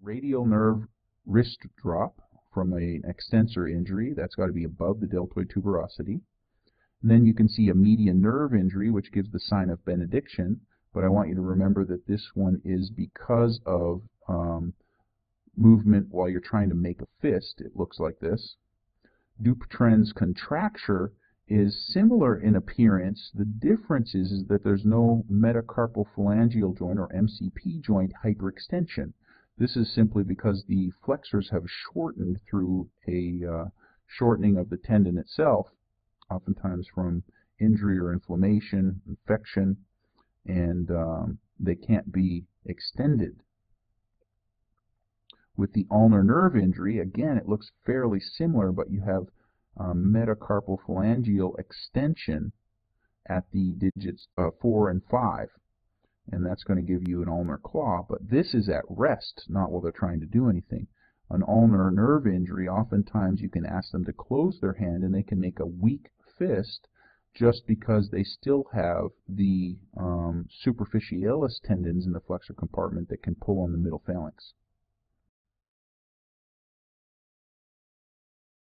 Radial nerve wrist drop from an extensor injury. That's got to be above the deltoid tuberosity. And then you can see a median nerve injury, which gives the sign of benediction. But I want you to remember that this one is because of um, movement while you're trying to make a fist. It looks like this. Dupuytren's contracture is similar in appearance. The difference is, is that there's no metacarpal phalangeal joint or MCP joint hyperextension. This is simply because the flexors have shortened through a uh, shortening of the tendon itself, oftentimes from injury or inflammation, infection, and um, they can't be extended. With the ulnar nerve injury, again, it looks fairly similar, but you have um, metacarpal phalangeal extension at the digits uh, 4 and 5 and that's going to give you an ulnar claw. But this is at rest, not while they're trying to do anything. An ulnar nerve injury, oftentimes you can ask them to close their hand and they can make a weak fist just because they still have the um, superficialis tendons in the flexor compartment that can pull on the middle phalanx.